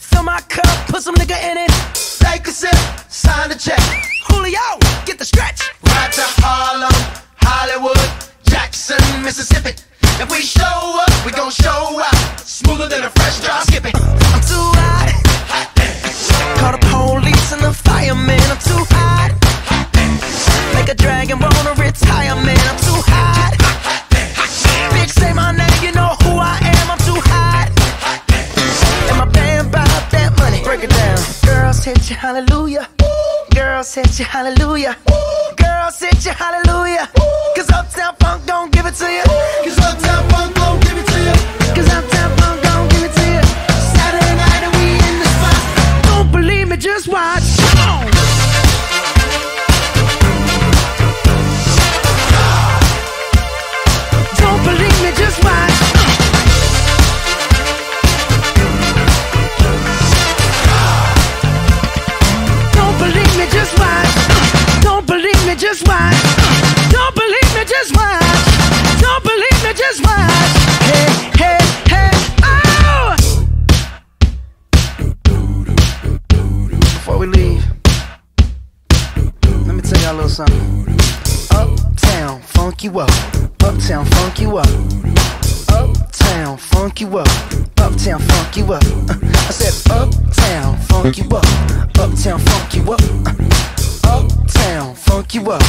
Fill my cup, put some nigga in it. Take a sip, sign the check. Julio, get the stretch. Right to Harlem, Hollywood, Jackson, Mississippi. If we show up, we gon' show out. Smoother than a fresh drop skipping. I'm you hallelujah. Girl, sit you hallelujah. Girl, sit you hallelujah. Cause just watch. Don't believe me, just watch. Don't believe me, just watch. Hey, hey, hey, oh! Before we leave, let me tell y'all a little something. Uptown, funk you up. Uptown, funk you up. Uptown, funk you up. Uptown, funk you up. Uh, I said, Uptown, funk you up. Uptown, funk you up. Uh, Uptown, funk you up.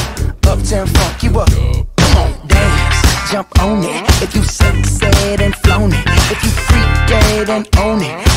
Uptown, funk you up. Come on, dance, jump on it. If you sexed and flown it, if you freak dead and own it,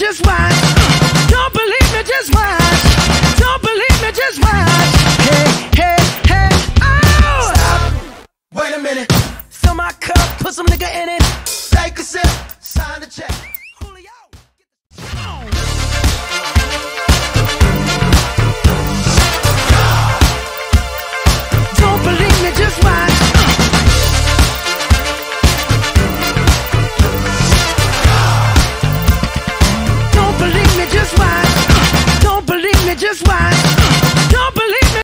just watch. Don't believe me, just watch. Don't believe me, just watch. Hey, hey, hey, oh! Stop. Wait a minute. Fill my cup, put some nigga in it. Take a sip, sign the check.